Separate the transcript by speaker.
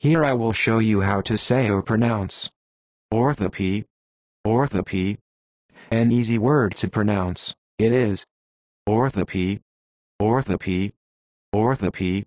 Speaker 1: Here I will show you how to say or pronounce. Orthoepy, orthoepy. An easy word to pronounce, it is. Orthoepy, orthoepy, orthoepy.